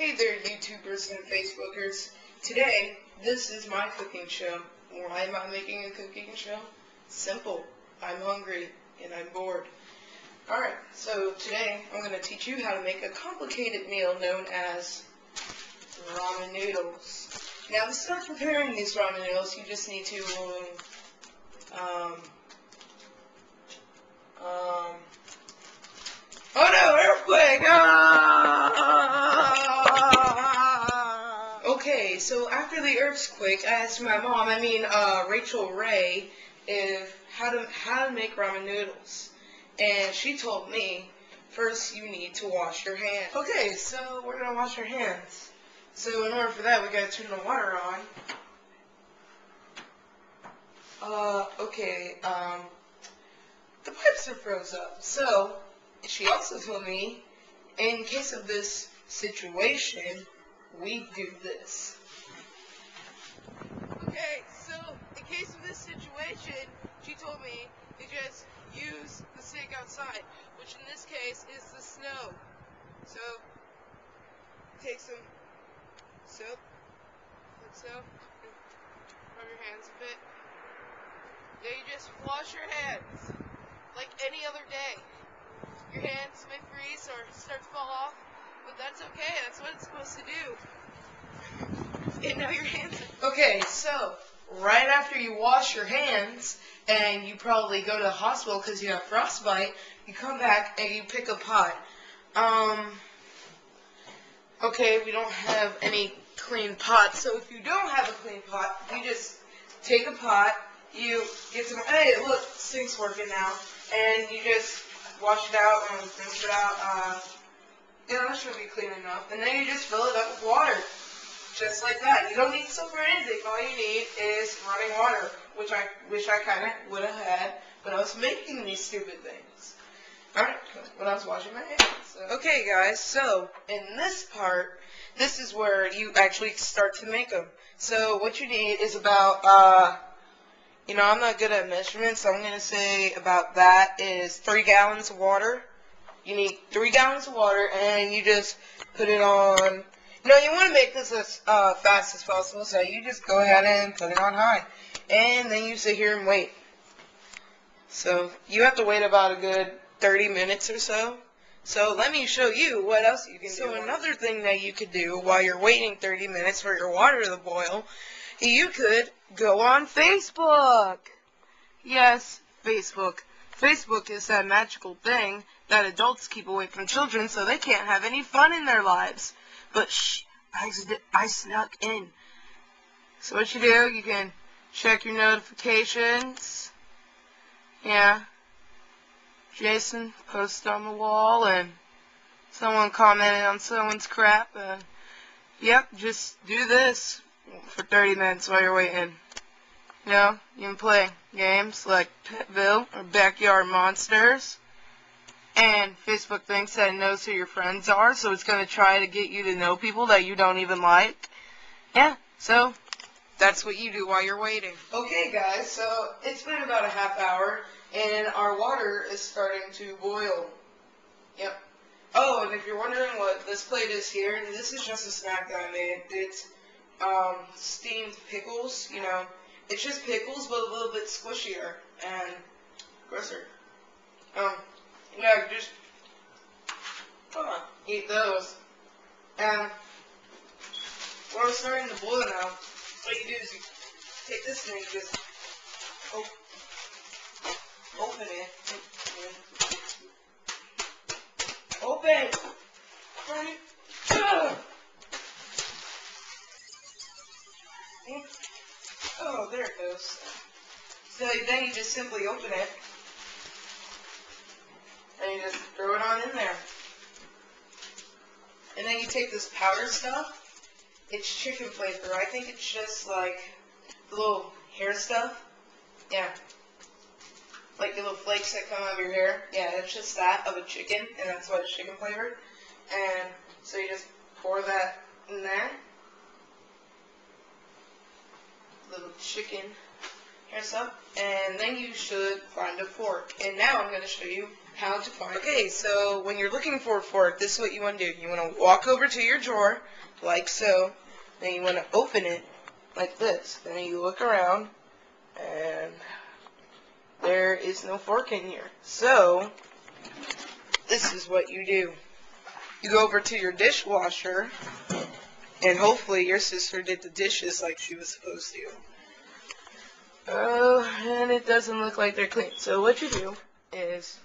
Hey there, YouTubers and Facebookers. Today, this is my cooking show. Why am I making a cooking show? Simple. I'm hungry and I'm bored. Alright, so today I'm going to teach you how to make a complicated meal known as ramen noodles. Now, to start preparing these ramen noodles, you just need to, um, um, the earthquake, I asked my mom, I mean, uh, Rachael Ray, if how to how to make ramen noodles, and she told me first you need to wash your hands. Okay, so we're gonna wash our hands. So in order for that, we gotta turn the water on. Uh, okay, um, the pipes are froze up. So, she also told me, in case of this situation, we do this. Okay, so in case of this situation, she told me to just use the sink outside, which in this case is the snow. So, take some soap, like so, and rub your hands a bit. Then you just wash your hands like any other day. Your hands may freeze or start to fall off, but that's okay. That's what it's supposed to do. Now your hands. Okay, so right after you wash your hands and you probably go to the hospital because you have frostbite, you come back and you pick a pot. Um, okay, we don't have any clean pot, so if you don't have a clean pot, you just take a pot, you get some, hey, look, sink's working now, and you just wash it out and rinse it out. Uh, yeah, that should be clean enough. And then you just fill it up with water. Just like that. You don't need soap or anything. All you need is running water, which I wish I kind of would have had when I was making these stupid things. Alright, when I was washing my hands. So. Okay, guys, so in this part, this is where you actually start to make them. So what you need is about, uh, you know, I'm not good at measurements, so I'm going to say about that is three gallons of water. You need three gallons of water, and you just put it on. Know, you want to make this as uh, fast as possible, so you just go ahead and put it on high. And then you sit here and wait. So, you have to wait about a good 30 minutes or so. So, let me show you what else you can so do. So, another thing that you could do while you're waiting 30 minutes for your water to boil, you could go on Facebook. Yes, Facebook. Facebook is that magical thing that adults keep away from children so they can't have any fun in their lives. But shh, I, I snuck in. So what you do, you can check your notifications. Yeah. Jason posted on the wall and someone commented on someone's crap and yep, just do this for 30 minutes while you're waiting. You know, you can play games like Petville or Backyard Monsters. And Facebook thinks that it knows who your friends are, so it's going to try to get you to know people that you don't even like. Yeah, so that's what you do while you're waiting. Okay, guys, so it's been about a half hour, and our water is starting to boil. Yep. Oh, and if you're wondering what this plate is here, this is just a snack that I made. It's um, steamed pickles, you know. It's just pickles, but a little bit squishier and grosser. Um, yeah, just uh, eat those. And when it's starting to boil now, what you do is you take this thing, just op open it. Open! Right? Ugh. Oh, there it goes. So then you just simply open it, and you just throw it on in there. And then you take this powder stuff. It's chicken flavor. I think it's just like the little hair stuff. Yeah. Like the little flakes that come out of your hair. Yeah, it's just that of a chicken, and that's why it's chicken flavored. And so you just pour that in there little chicken. hair stuff. And then you should find a fork. And now I'm going to show you how to find. Okay, so when you're looking for a fork, this is what you want to do. You want to walk over to your drawer, like so. Then you want to open it like this. Then you look around, and there is no fork in here. So this is what you do. You go over to your dishwasher, and hopefully your sister did the dishes like she was supposed to. Oh, and it doesn't look like they're clean. So what you do is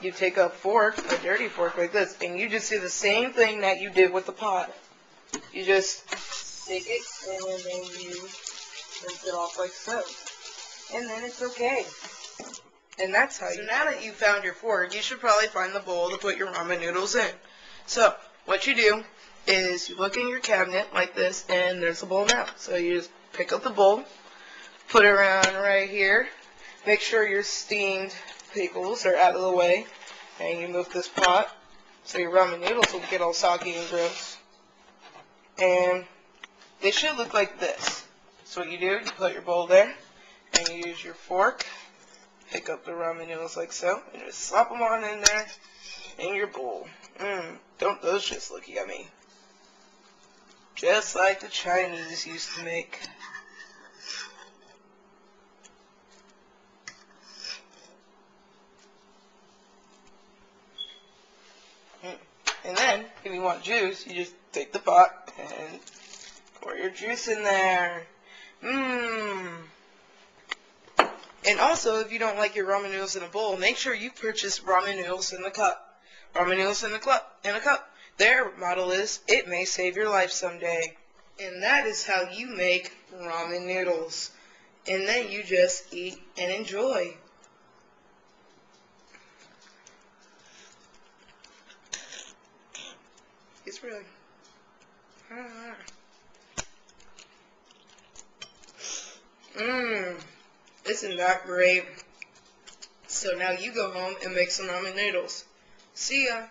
you take a fork, a dirty fork like this, and you just do the same thing that you did with the pot. You just take it and then you rinse it off like so. And then it's okay. And that's how you... So now that you found your fork, you should probably find the bowl to put your ramen noodles in. So, what you do is you look in your cabinet like this, and there's a bowl now. So you just pick up the bowl, put it around right here, make sure your steamed pickles are out of the way, and you move this pot so your ramen noodles will get all soggy and gross. And they should look like this. So what you do, you put your bowl there, and you use your fork, pick up the ramen noodles like so, and just slap them on in there in your bowl. Mmm, don't those just look yummy. Just like the Chinese used to make. And then, if you want juice, you just take the pot and pour your juice in there. Mmm. And also, if you don't like your ramen noodles in a bowl, make sure you purchase ramen noodles in the cup ramen noodles in a cup. In a cup. Their motto is, "It may save your life someday," and that is how you make ramen noodles. And then you just eat and enjoy. Really. Mmm. Isn't that great? So now you go home and make some ramen noodles. See ya.